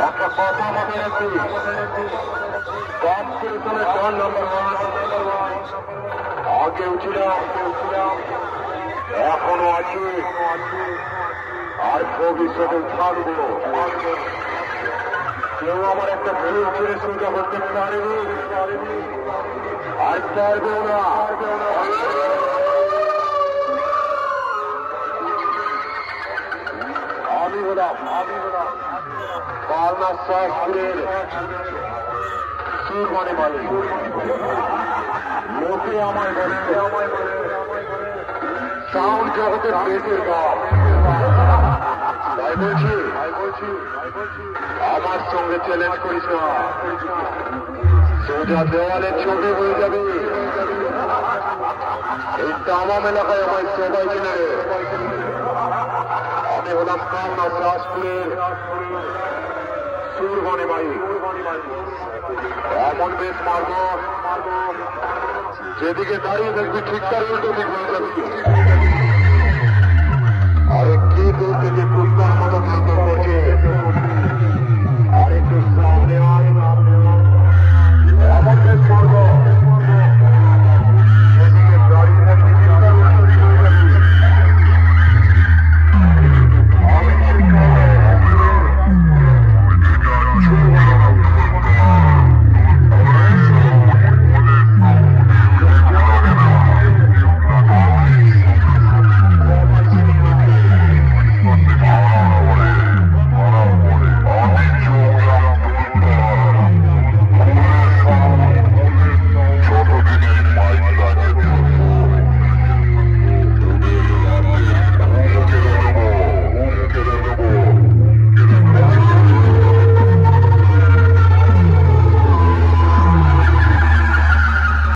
একটি টপ করে চলে চার নম্বর ওয়ান। আগেও ছিলাম এখনও আছি। আর ভবিষ্যতে থাকব। কেউ আমার একটা ভুল ছেড়ে সোজা করতে পারেনি। আর পারবেও না। আমি হলাম আমি হলাম। আমার সঙ্গে চ্যালেঞ্জ করিস না। সোজা দেওয়ালের ছবি হয়ে যাবে। এই তামাম এলাকায় আমার সবাই চিনে। আমি হলাম কামনা শাসপুরের সুরবনি বাড়ি এমন বেশ মার্গ যেদিকে দাঁড়িয়ে দেখবি ঠিক উল্টো দিক হয়ে যাবি।